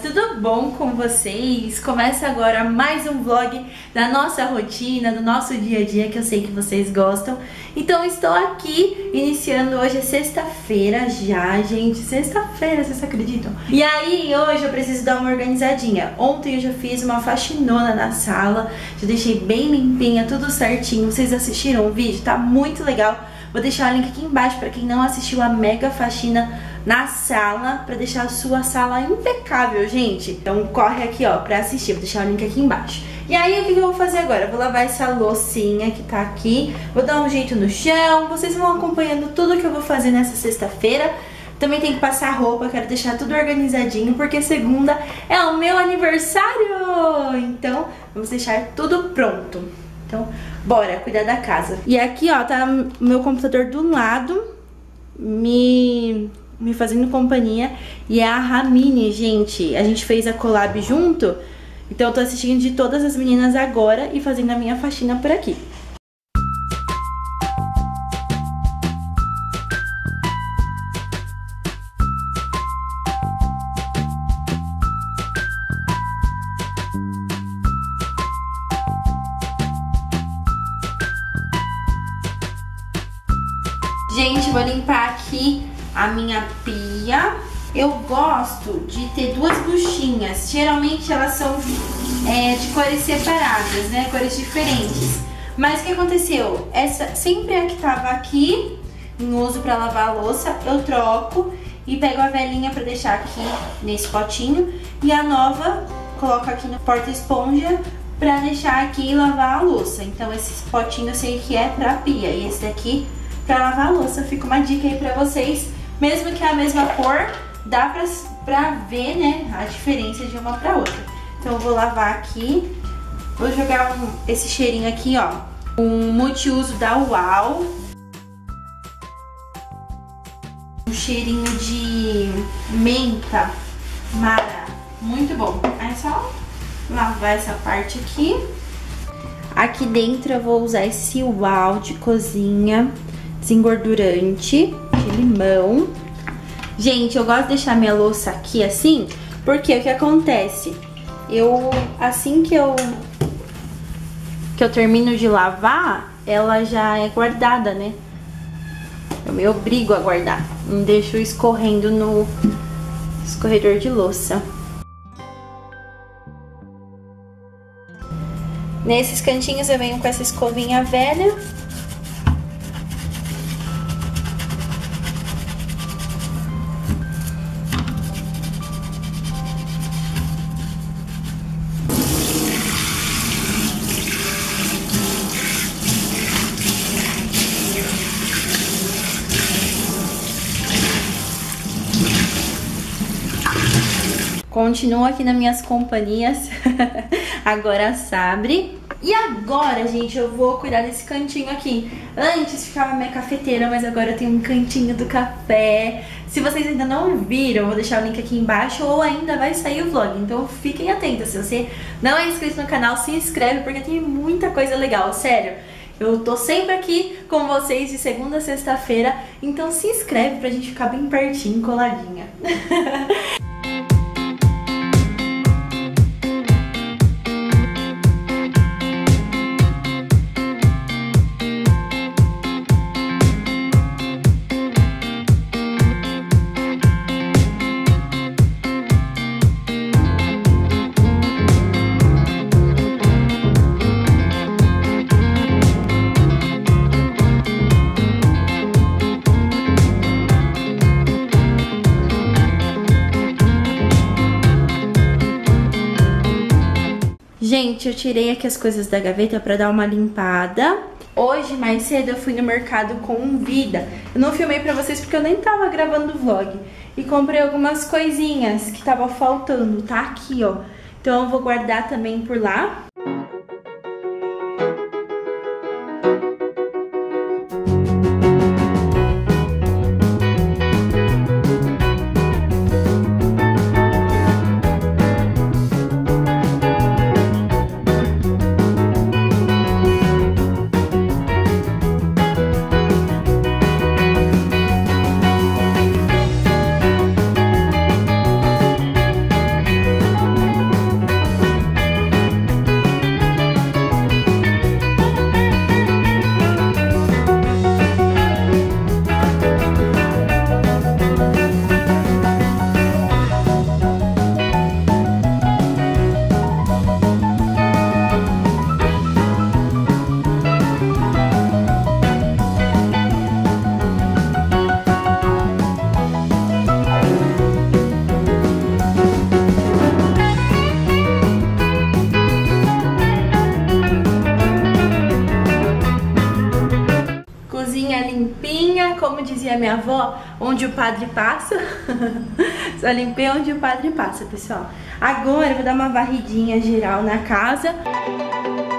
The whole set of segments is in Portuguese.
Tudo bom com vocês? Começa agora mais um vlog da nossa rotina, do nosso dia a dia, que eu sei que vocês gostam. Então estou aqui iniciando hoje é sexta-feira já, gente. Sexta-feira, vocês acreditam? E aí, hoje eu preciso dar uma organizadinha. Ontem eu já fiz uma faxinona na sala, já deixei bem limpinha, tudo certinho. Vocês assistiram o vídeo? Tá muito legal. Vou deixar o link aqui embaixo para quem não assistiu a mega faxina na sala para deixar a sua sala impecável, gente. Então corre aqui, ó, para assistir. Vou deixar o link aqui embaixo. E aí, o que eu vou fazer agora? Eu vou lavar essa loucinha que tá aqui, vou dar um jeito no chão, vocês vão acompanhando tudo que eu vou fazer nessa sexta-feira. Também tem que passar roupa, quero deixar tudo organizadinho, porque segunda é o meu aniversário! Então, vamos deixar tudo pronto. Então, bora cuidar da casa. E aqui, ó, tá meu computador do lado, me me fazendo companhia. E é a Ramine, gente. A gente fez a collab junto. Então eu tô assistindo de todas as meninas agora e fazendo a minha faxina por aqui. Eu gosto de ter duas buchinhas. Geralmente elas são é, de cores separadas, né? Cores diferentes. Mas o que aconteceu? Essa sempre a que tava aqui, em uso para lavar a louça, eu troco e pego a velhinha para deixar aqui nesse potinho. E a nova coloco aqui no porta-esponja para deixar aqui e lavar a louça. Então esse potinho eu sei que é para pia e esse daqui para lavar a louça. Fica uma dica aí para vocês mesmo que é a mesma cor, dá pra, pra ver, né, a diferença de uma pra outra. Então eu vou lavar aqui. Vou jogar um, esse cheirinho aqui, ó. Um multiuso da UAU. Um cheirinho de menta mara. Muito bom. É só lavar essa parte aqui. Aqui dentro eu vou usar esse UAU de cozinha desengordurante de limão. Gente, eu gosto de deixar minha louça aqui assim, porque o que acontece? Eu, assim que eu, que eu termino de lavar, ela já é guardada, né? Eu me obrigo a guardar, não deixo escorrendo no escorredor de louça. Nesses cantinhos eu venho com essa escovinha velha Continua aqui nas minhas companhias. agora Sabre. E agora, gente, eu vou cuidar desse cantinho aqui. Antes ficava minha cafeteira, mas agora eu tenho um cantinho do café. Se vocês ainda não viram, vou deixar o link aqui embaixo ou ainda vai sair o vlog. Então fiquem atentos. Se você não é inscrito no canal, se inscreve porque tem muita coisa legal, sério. Eu tô sempre aqui com vocês de segunda a sexta-feira, então se inscreve pra gente ficar bem pertinho, coladinha. Gente, eu tirei aqui as coisas da gaveta pra dar uma limpada. Hoje, mais cedo, eu fui no mercado com Vida. Eu não filmei pra vocês porque eu nem tava gravando vlog. E comprei algumas coisinhas que tava faltando, tá aqui, ó. Então eu vou guardar também por lá. como dizia minha avó, onde o padre passa. Só limpei onde o padre passa, pessoal. Agora eu vou dar uma varridinha geral na casa. Música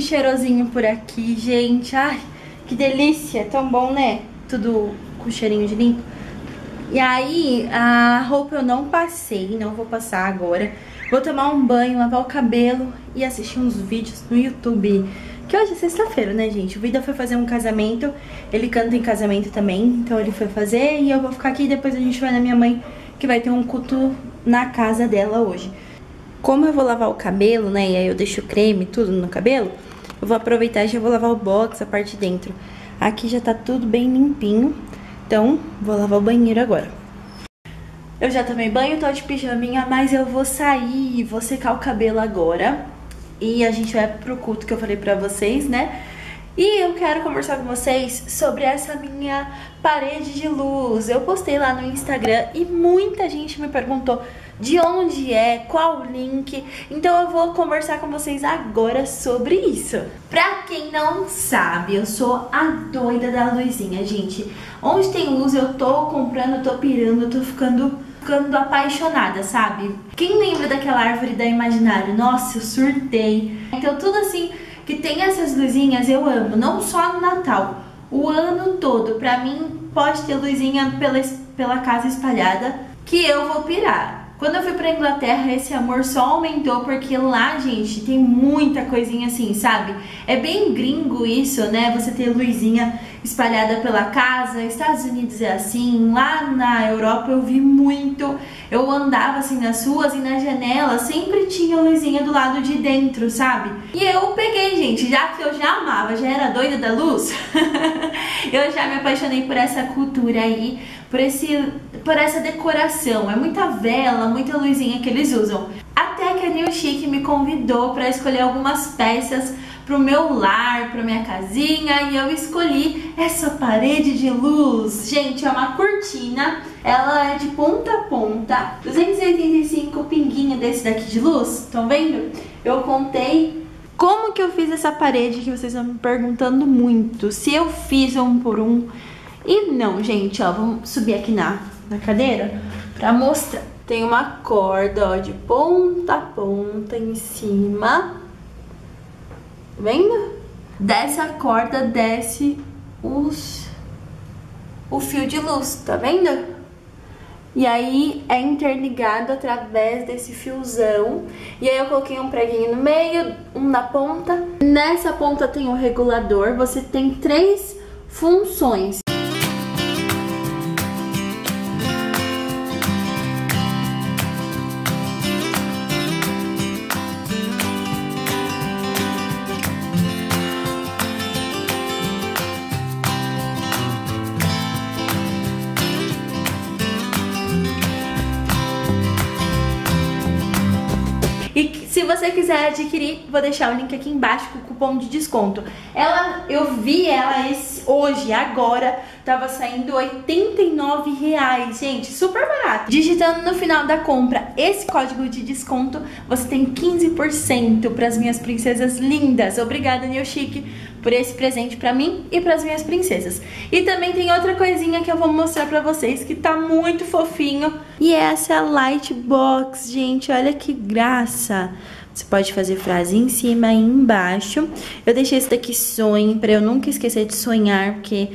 cheirosinho por aqui, gente. Ai, que delícia. Tão bom, né? Tudo com cheirinho de limpo. E aí, a roupa eu não passei, não vou passar agora. Vou tomar um banho, lavar o cabelo e assistir uns vídeos no YouTube. Que hoje é sexta-feira, né, gente? O Vida foi fazer um casamento, ele canta em casamento também, então ele foi fazer e eu vou ficar aqui e depois a gente vai na minha mãe, que vai ter um culto na casa dela hoje. Como eu vou lavar o cabelo, né, e aí eu deixo creme tudo no cabelo, eu vou aproveitar e já vou lavar o box, a parte de dentro. Aqui já tá tudo bem limpinho, então vou lavar o banheiro agora. Eu já tomei banho, tô de pijaminha, mas eu vou sair vou secar o cabelo agora. E a gente vai pro culto que eu falei pra vocês, né? E eu quero conversar com vocês sobre essa minha parede de luz. Eu postei lá no Instagram e muita gente me perguntou de onde é, qual o link. Então eu vou conversar com vocês agora sobre isso. Pra quem não sabe, eu sou a doida da luzinha, gente. Onde tem luz eu tô comprando, tô pirando, tô ficando ficando apaixonada, sabe? Quem lembra daquela árvore da Imaginário? Nossa, eu surtei. Então tudo assim que tem essas luzinhas eu amo, não só no Natal, o ano todo. Pra mim pode ter luzinha pela, pela casa espalhada que eu vou pirar. Quando eu fui pra Inglaterra, esse amor só aumentou porque lá, gente, tem muita coisinha assim, sabe? É bem gringo isso, né? Você ter luzinha espalhada pela casa. Estados Unidos é assim. Lá na Europa eu vi muito. Eu andava assim nas ruas e na janela sempre tinha luzinha do lado de dentro, sabe? E eu peguei, gente, já que eu já amava, já era doida da luz. eu já me apaixonei por essa cultura aí, por esse por essa decoração. É muita vela, muita luzinha que eles usam. Até que a New Chic me convidou para escolher algumas peças pro meu lar, pra minha casinha e eu escolhi essa parede de luz. Gente, é uma cortina, ela é de ponta a ponta, 285 pinguinho desse daqui de luz, estão vendo? Eu contei como que eu fiz essa parede que vocês estão me perguntando muito, se eu fiz um por um. E não, gente, ó, vamos subir aqui na na cadeira pra mostrar. Tem uma corda, ó, de ponta a ponta em cima. Vendo? Dessa corda desce os, o fio de luz, tá vendo? E aí é interligado através desse fiozão. E aí eu coloquei um preguinho no meio, um na ponta. Nessa ponta tem o um regulador. Você tem três funções. Você quiser adquirir, vou deixar o link aqui embaixo com o cupom de desconto. Ela, eu vi ela esse, hoje, agora, tava saindo 89 reais, gente, super barato. Digitando no final da compra esse código de desconto, você tem 15% para as minhas princesas lindas. Obrigada, New Chic, por esse presente para mim e para as minhas princesas. E também tem outra coisinha que eu vou mostrar para vocês que tá muito fofinho. E essa é a Lightbox, gente, olha que graça. Você pode fazer frase em cima e embaixo. Eu deixei esse daqui sonhe, pra eu nunca esquecer de sonhar, porque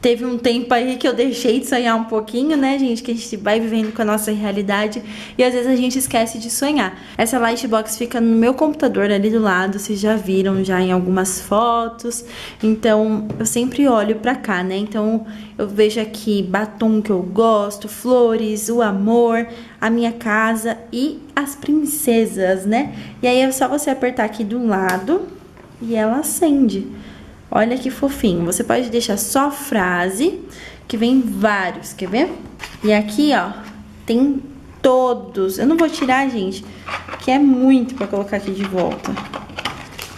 Teve um tempo aí que eu deixei de sonhar um pouquinho, né, gente? Que a gente vai vivendo com a nossa realidade e às vezes a gente esquece de sonhar. Essa lightbox fica no meu computador ali do lado, vocês já viram já em algumas fotos. Então, eu sempre olho pra cá, né? Então, eu vejo aqui batom que eu gosto, flores, o amor, a minha casa e as princesas, né? E aí é só você apertar aqui do lado e ela acende. Olha que fofinho. Você pode deixar só frase, que vem vários, quer ver? E aqui, ó, tem todos. Eu não vou tirar, gente, que é muito pra colocar aqui de volta.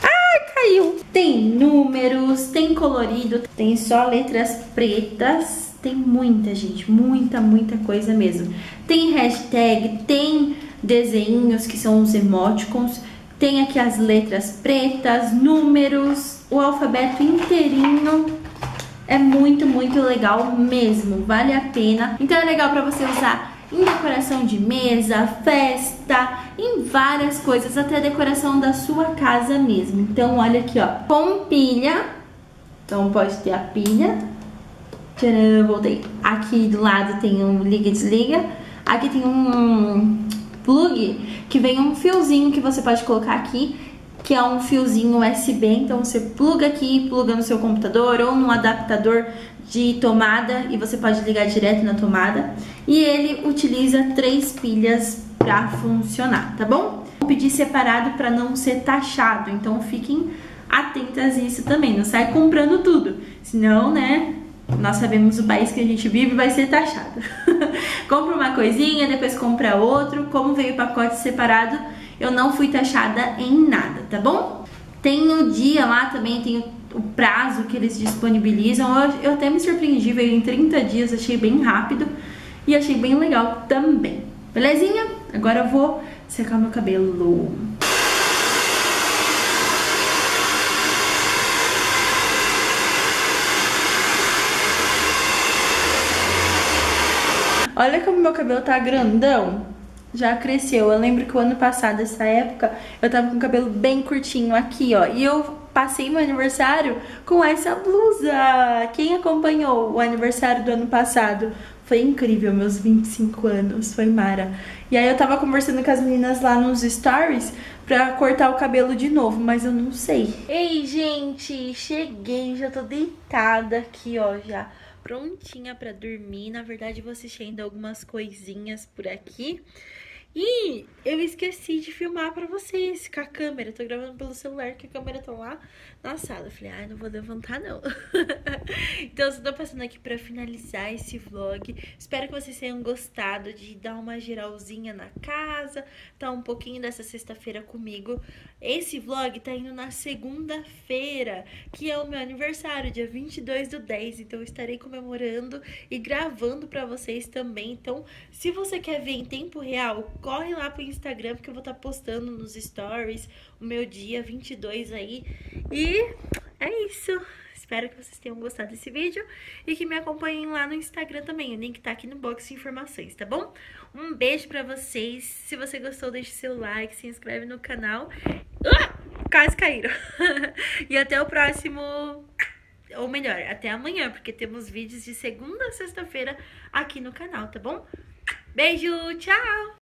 Ah, caiu! Tem números, tem colorido, tem só letras pretas. Tem muita, gente, muita, muita coisa mesmo. Tem hashtag, tem desenhos que são os emoticons. Tem aqui as letras pretas, números, o alfabeto inteirinho. É muito, muito legal mesmo, vale a pena. Então é legal para você usar em decoração de mesa, festa, em várias coisas, até decoração da sua casa mesmo. Então olha aqui, ó, com pilha. Então pode ter a pilha. Tcharam, voltei. Aqui do lado tem um liga e desliga. Aqui tem um plug que vem um fiozinho que você pode colocar aqui, que é um fiozinho USB, então você pluga aqui, pluga no seu computador ou num adaptador de tomada e você pode ligar direto na tomada. E ele utiliza três pilhas para funcionar, tá bom? Vou pedir separado para não ser taxado, então fiquem atentas isso também, não sai comprando tudo, senão, né, nós sabemos o país que a gente vive vai ser taxado. compra uma coisinha, depois compra outro. Como veio o pacote separado, eu não fui taxada em nada, tá bom? Tem o dia lá também, tem o prazo que eles disponibilizam. Eu, até me surpreendi, veio em 30 dias, achei bem rápido e achei bem legal também. Belezinha? Agora eu vou secar meu cabelo. Olha como meu cabelo tá grandão. Já cresceu. Eu lembro que o ano passado, essa época, eu tava com o cabelo bem curtinho aqui, ó. E eu passei meu aniversário com essa blusa. Quem acompanhou o aniversário do ano passado? Foi incrível, meus 25 anos, foi mara. E aí eu tava conversando com as meninas lá nos stories pra cortar o cabelo de novo, mas eu não sei. Ei, gente, cheguei, já tô deitada aqui, ó, já prontinha pra dormir. Na verdade, vou assistir ainda algumas coisinhas por aqui. E eu esqueci de filmar pra vocês com a câmera. tô gravando pelo celular, que a câmera tá lá na sala. Eu falei, ai, não vou levantar não. então, eu tô passando aqui pra finalizar esse vlog. Espero que vocês tenham gostado de dar uma geralzinha na casa. Tá um pouquinho dessa sexta-feira comigo. Esse vlog tá indo na segunda-feira, que é o meu aniversário, dia 22 do 10. Então, eu estarei comemorando e gravando pra vocês também. Então, se você quer ver em tempo real corre lá pro Instagram, porque eu vou estar tá postando nos stories o meu dia 22 aí. E é isso. Espero que vocês tenham gostado desse vídeo e que me acompanhem lá no Instagram também. O link tá aqui no box de informações, tá bom? Um beijo pra vocês. Se você gostou, deixe seu like, se inscreve no canal. Uh, quase caíram. e até o próximo... Ou melhor, até amanhã, porque temos vídeos de segunda a sexta-feira aqui no canal, tá bom? Beijo, tchau!